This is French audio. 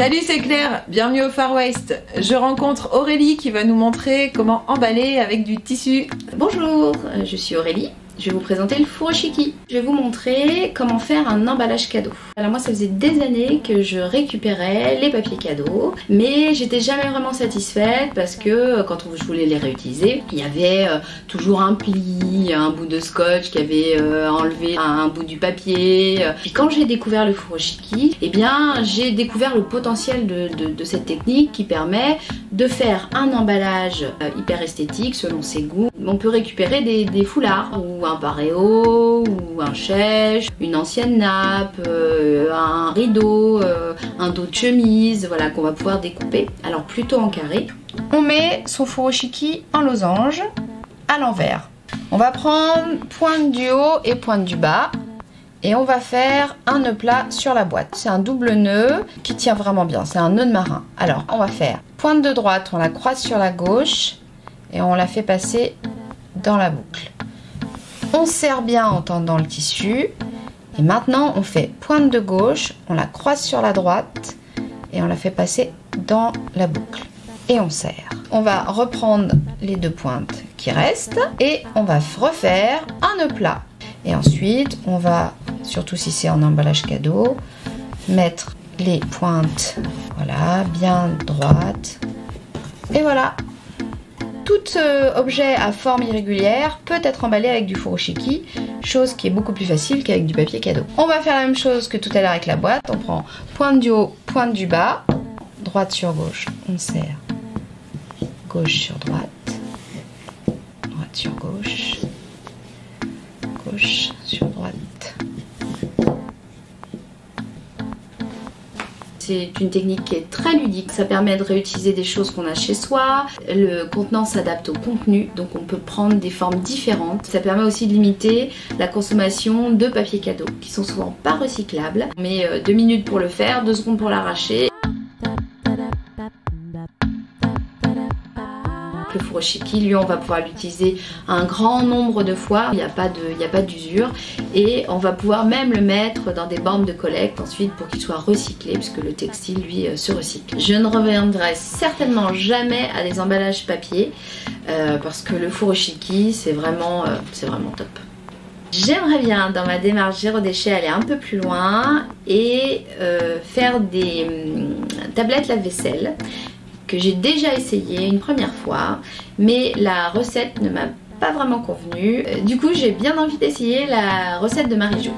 Salut c'est Claire, bienvenue au Far West. Je rencontre Aurélie qui va nous montrer comment emballer avec du tissu. Bonjour, je suis Aurélie je vais vous présenter le furoshiki. Je vais vous montrer comment faire un emballage cadeau. Alors moi ça faisait des années que je récupérais les papiers cadeaux mais j'étais jamais vraiment satisfaite parce que euh, quand je voulais les réutiliser il y avait euh, toujours un pli, un bout de scotch qui avait euh, enlevé un bout du papier. Puis quand j'ai découvert le furoshiki, eh bien j'ai découvert le potentiel de, cette technique qui permet de faire un emballage hyper esthétique selon ses goûts. On peut récupérer des, des foulards ou un paréo ou un chèche, une ancienne nappe, euh, un rideau, euh, un dos de chemise, voilà qu'on va pouvoir découper. Alors plutôt en carré. On met son furoshiki en losange à l'envers. On va prendre pointe du haut et pointe du bas et on va faire un nœud plat sur la boîte. C'est un double nœud qui tient vraiment bien, c'est un nœud de marin. Alors on va faire pointe de droite, on la croise sur la gauche et on la fait passer dans la boucle. On serre bien en tendant le tissu. Et maintenant, on fait pointe de gauche, on la croise sur la droite et on la fait passer dans la boucle. Et on serre. On va reprendre les deux pointes qui restent et on va refaire un nœud plat. Et ensuite, on va, surtout si c'est en emballage cadeau, mettre les pointes, voilà, bien droites. Et voilà, tout euh, objet à forme irrégulière peut être emballé avec du furoshiki, chose qui est beaucoup plus facile qu'avec du papier cadeau. On va faire la même chose que tout à l'heure avec la boîte. On prend pointe du haut, pointe du bas, droite sur gauche, on serre, gauche sur droite, droite sur gauche, gauche sur droite. C'est une technique qui est très ludique. Ça permet de réutiliser des choses qu'on a chez soi. Le contenant s'adapte au contenu, donc on peut prendre des formes différentes. Ça permet aussi de limiter la consommation de papier cadeau, qui sont souvent pas recyclables. On met euh, deux minutes pour le faire, deux secondes pour l'arracher. Le furoshiki, lui, on va pouvoir l'utiliser un grand nombre de fois. Il n'y a pas d'usure. Et on va pouvoir même le mettre dans des bandes de collecte ensuite pour qu'il soit recyclé, puisque le textile, lui, euh, se recycle. Je ne reviendrai certainement jamais à des emballages papier, euh, parce que le furoshiki, c'est vraiment, euh, vraiment top. J'aimerais bien dans ma démarche zéro déchet aller un peu plus loin et faire des hum, tablettes lave-vaisselle j'ai déjà essayé une première fois, mais la recette ne m'a pas vraiment convenu. Euh, du coup, j'ai bien envie d'essayer la recette de Marie-Jo.